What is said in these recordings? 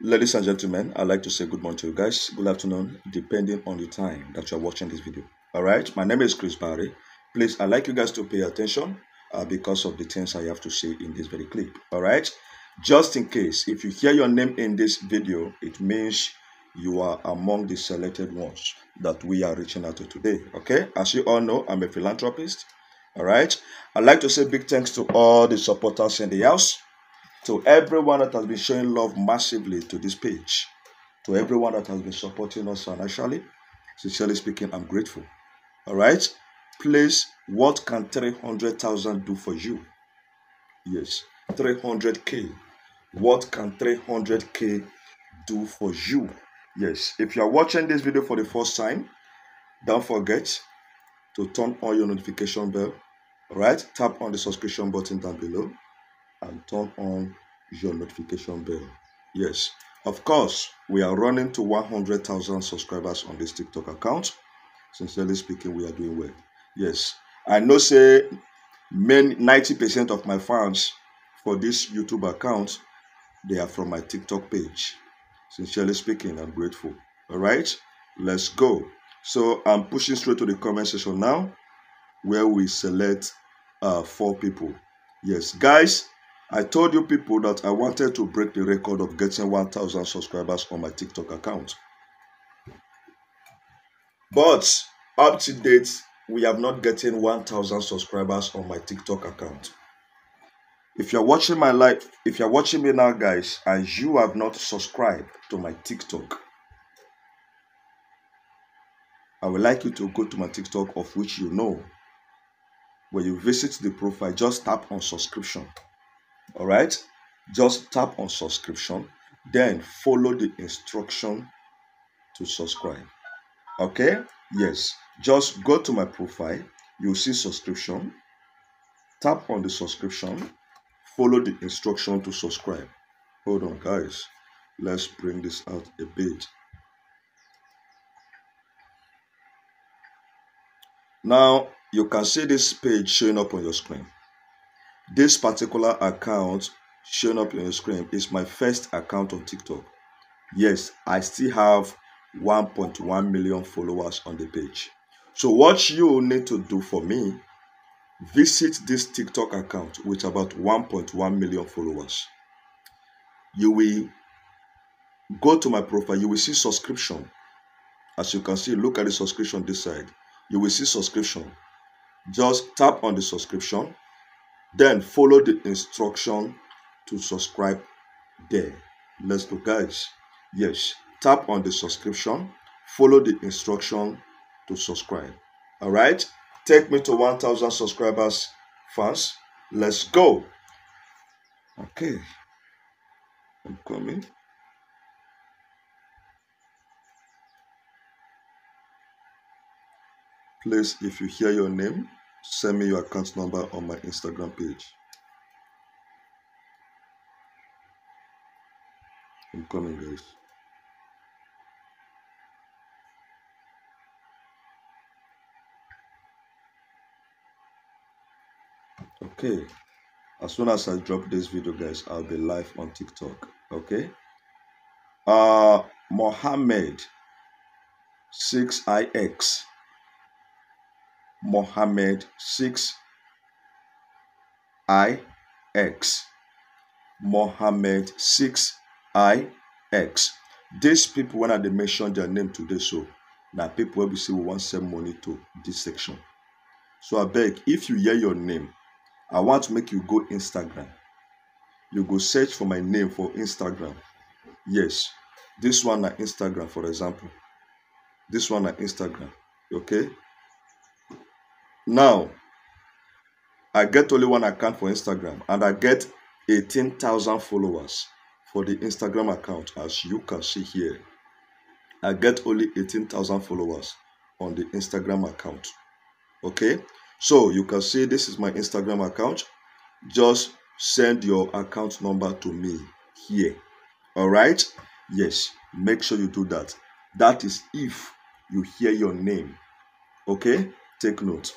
Ladies and gentlemen, I'd like to say good morning to you guys, good afternoon, depending on the time that you're watching this video. All right, my name is Chris Barry. Please, I'd like you guys to pay attention uh, because of the things I have to say in this very clip. All right, just in case, if you hear your name in this video, it means you are among the selected ones that we are reaching out to today. Okay, as you all know, I'm a philanthropist. All right, I'd like to say big thanks to all the supporters in the house to everyone that has been showing love massively to this page, to everyone that has been supporting us financially, sincerely speaking, I'm grateful. All right, please, what can 300,000 do for you? Yes, 300k. What can 300k do for you? Yes, if you are watching this video for the first time, don't forget to turn on your notification bell. Right, tap on the subscription button down below and turn on your notification bell. Yes, of course, we are running to 100,000 subscribers on this TikTok account. Sincerely speaking, we are doing well. Yes, I know say many 90% of my fans for this YouTube account, they are from my TikTok page. Sincerely speaking, I'm grateful. All right, let's go. So I'm pushing straight to the comment section now, where we select uh, four people. Yes, guys, I told you people that I wanted to break the record of getting 1,000 subscribers on my TikTok account. But up to date, we have not gotten 1,000 subscribers on my TikTok account. If you're watching my live, if you're watching me now, guys, and you have not subscribed to my TikTok, I would like you to go to my TikTok of which you know. When you visit the profile, just tap on subscription all right? Just tap on subscription then follow the instruction to subscribe. Okay? Yes. Just go to my profile you'll see subscription. Tap on the subscription follow the instruction to subscribe. Hold on guys. Let's bring this out a bit. Now you can see this page showing up on your screen this particular account showing up on your screen is my first account on TikTok. Yes, I still have 1.1 million followers on the page. So what you need to do for me, visit this TikTok account with about 1.1 million followers. You will go to my profile, you will see subscription. As you can see, look at the subscription this side. You will see subscription. Just tap on the subscription then follow the instruction to subscribe there. Let's go, guys. Yes, tap on the subscription, follow the instruction to subscribe. All right, take me to 1000 subscribers fans. Let's go. Okay, I'm coming. Please, if you hear your name, send me your account number on my Instagram page. I'm coming, guys. Okay, as soon as I drop this video, guys, I'll be live on TikTok. Okay, uh, Mohammed 6ix Mohammed 6 IX. Mohammed 6 IX. These people, when I mention their name today, so now people will be say we want send money to this section. So I beg, if you hear your name, I want to make you go Instagram. You go search for my name for Instagram. Yes, this one na Instagram, for example. This one na Instagram. Okay, now, I get only one account for Instagram and I get 18,000 followers for the Instagram account as you can see here. I get only 18,000 followers on the Instagram account. Okay, so you can see this is my Instagram account. Just send your account number to me here. All right, yes, make sure you do that. That is if you hear your name. Okay, take note.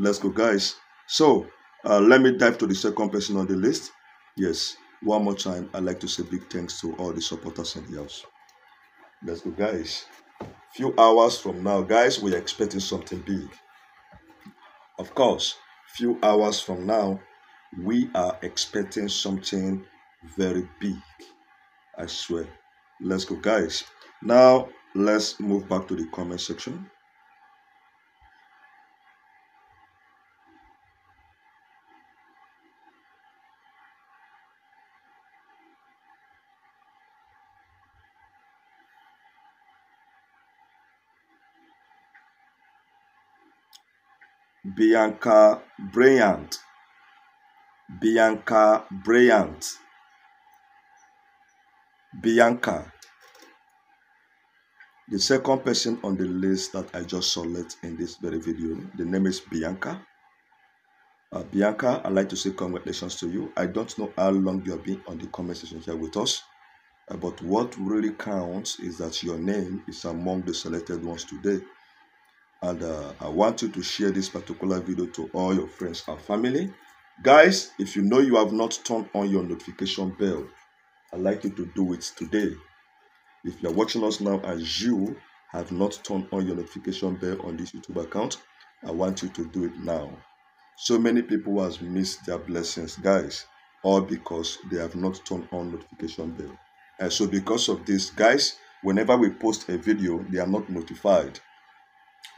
Let's go, guys. So uh, let me dive to the second person on the list. Yes, One more time, I'd like to say big thanks to all the supporters in the house. Let's go, guys. Few hours from now, guys, we're expecting something big. Of course, few hours from now, we are expecting something very big. I swear. Let's go, guys. Now, let's move back to the comment section. Bianca Bryant. Bianca Bryant. Bianca. The second person on the list that I just select in this very video, the name is Bianca. Uh, Bianca, I'd like to say congratulations to you. I don't know how long you have been on the comment section here with us, uh, but what really counts is that your name is among the selected ones today and uh, I want you to share this particular video to all your friends and family. Guys, if you know you have not turned on your notification bell, I'd like you to do it today. If you're watching us now and you have not turned on your notification bell on this YouTube account, I want you to do it now. So many people has missed their blessings, guys, all because they have not turned on notification bell. And so because of this, guys, whenever we post a video, they are not notified.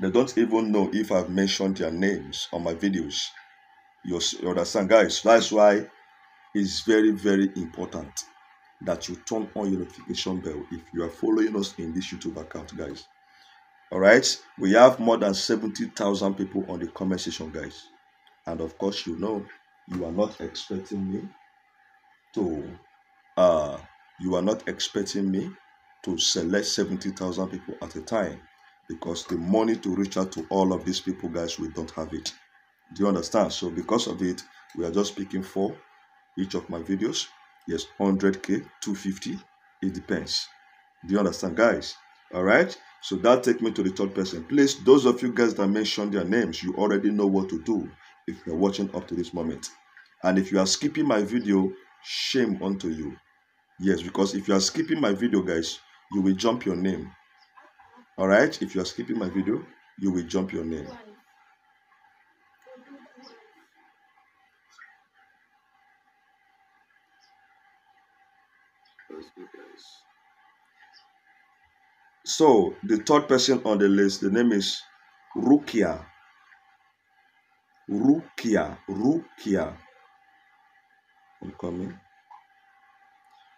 They don't even know if I've mentioned their names on my videos. You understand, guys? That's why it's very, very important that you turn on your notification bell if you are following us in this YouTube account, guys. All right, we have more than 70,000 people on the comment section, guys. And of course, you know, you are not expecting me to, uh, you are not expecting me to select 70,000 people at a time because the money to reach out to all of these people, guys, we don't have it. Do you understand? So because of it, we are just picking for each of my videos. Yes, 100k, 250. It depends. Do you understand, guys? All right. So that take me to the third person. Please, those of you guys that mentioned their names, you already know what to do if you're watching up to this moment. And if you are skipping my video, shame unto you. Yes, because if you are skipping my video, guys, you will jump your name all right if you are skipping my video you will jump your name. So the third person on the list the name is rukia. Rukia rukia. I'm coming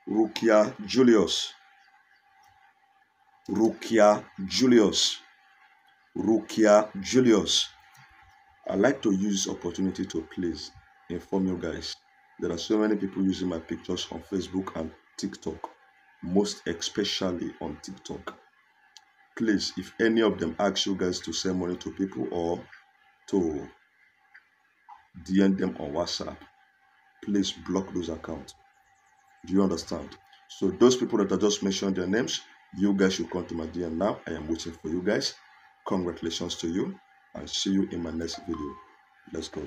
rukia julius Rukia Julius. Rukia Julius. I like to use this opportunity to please inform you guys. There are so many people using my pictures on Facebook and TikTok, most especially on TikTok. Please, if any of them ask you guys to send money to people or to DM them on WhatsApp, please block those accounts. Do you understand? So those people that I just mentioned their names, you guys should come to my DM now. I am waiting for you guys. Congratulations to you and see you in my next video. Let's go.